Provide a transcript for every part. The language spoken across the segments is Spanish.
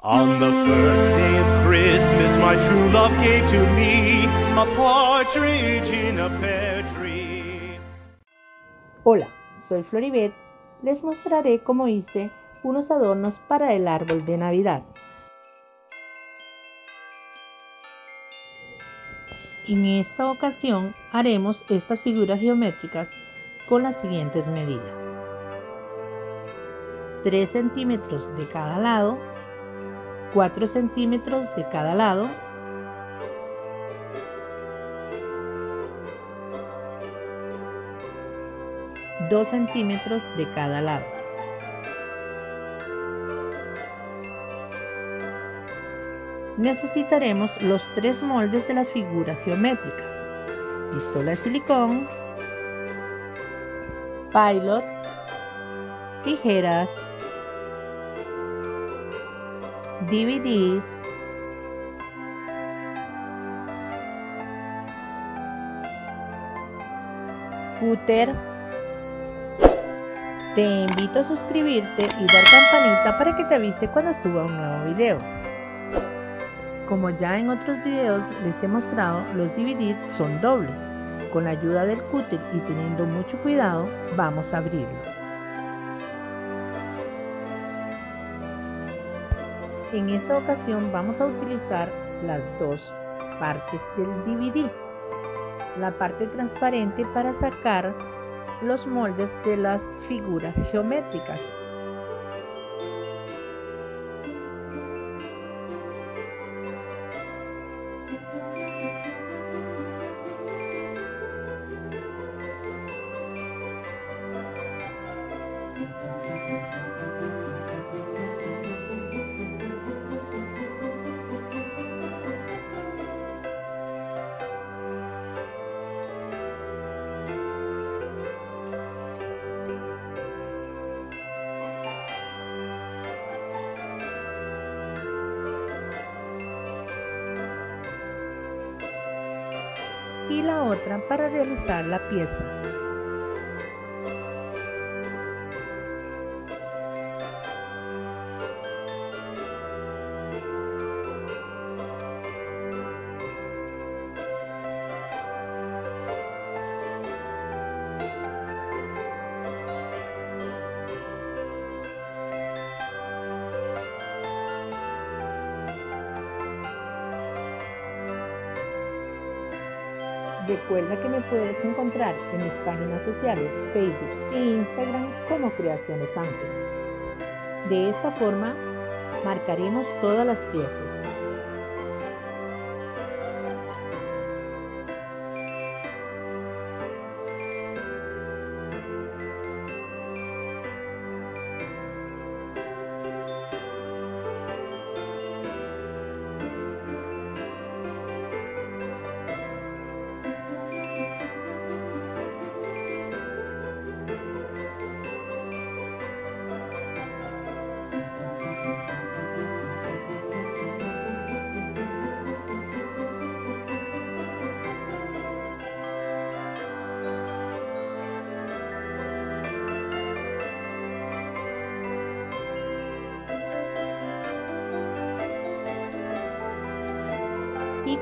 On the first day of Christmas, my true love to me a in a pear tree. Hola, soy Floribet. Les mostraré cómo hice unos adornos para el árbol de Navidad. En esta ocasión haremos estas figuras geométricas con las siguientes medidas. 3 centímetros de cada lado, 4 centímetros de cada lado, dos centímetros de cada lado. Necesitaremos los tres moldes de las figuras geométricas. Pistola de silicón, pilot, tijeras, DVDs, cúter. Te invito a suscribirte y dar campanita para que te avise cuando suba un nuevo video. Como ya en otros videos les he mostrado, los DVD son dobles. Con la ayuda del cúter y teniendo mucho cuidado, vamos a abrirlo. En esta ocasión vamos a utilizar las dos partes del DVD. La parte transparente para sacar los moldes de las figuras geométricas y la otra para realizar la pieza. Recuerda que me puedes encontrar en mis páginas sociales Facebook e Instagram como Creaciones Ángel. De esta forma, marcaremos todas las piezas.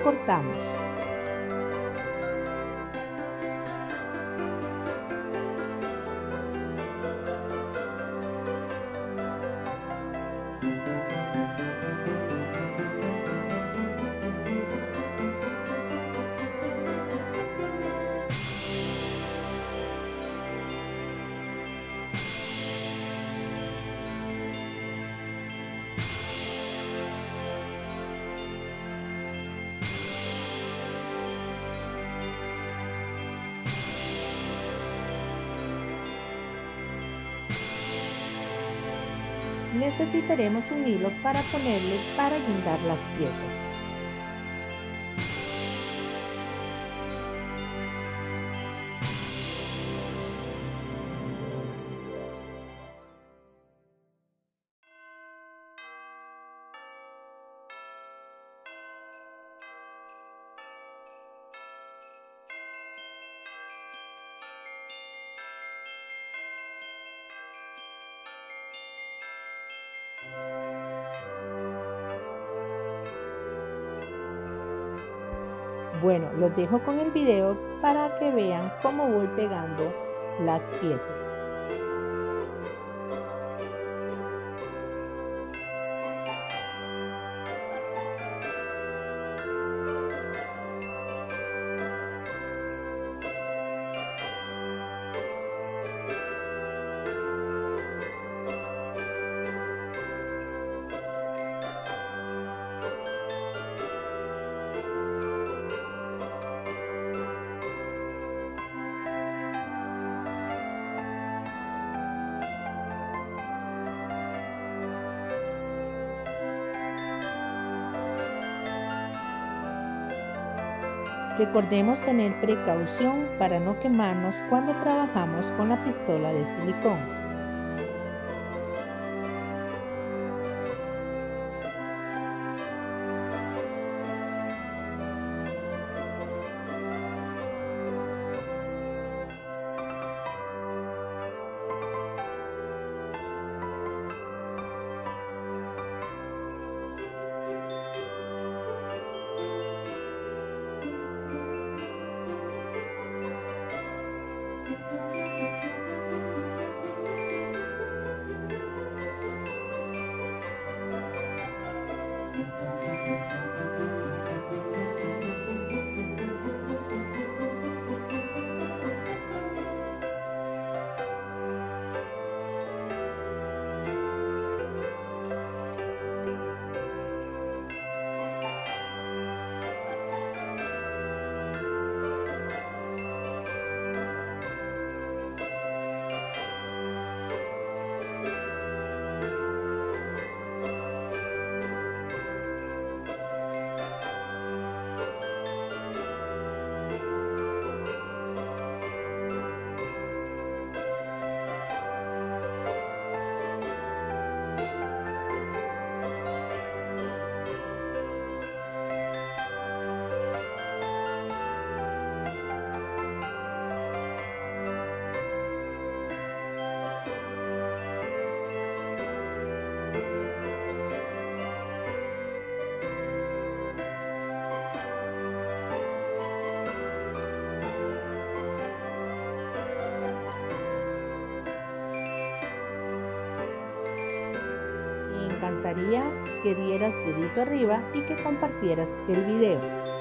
Cortamos. Necesitaremos un hilo para ponerle para guindar las piezas. Bueno, los dejo con el video para que vean cómo voy pegando las piezas. Recordemos tener precaución para no quemarnos cuando trabajamos con la pistola de silicón. Encantaría que dieras dedito arriba y que compartieras el video.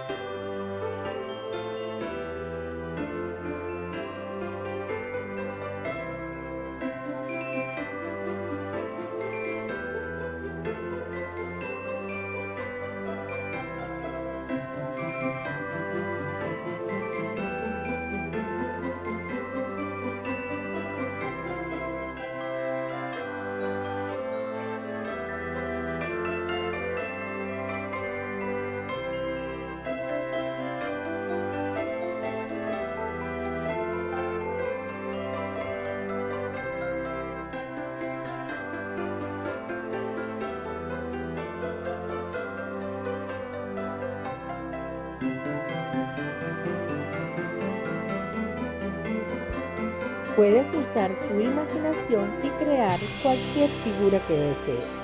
Puedes usar tu imaginación y crear cualquier figura que desees.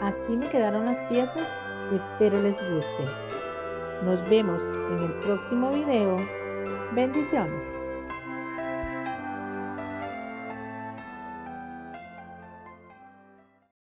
Así me quedaron las piezas Espero les guste. Nos vemos en el próximo video. Bendiciones.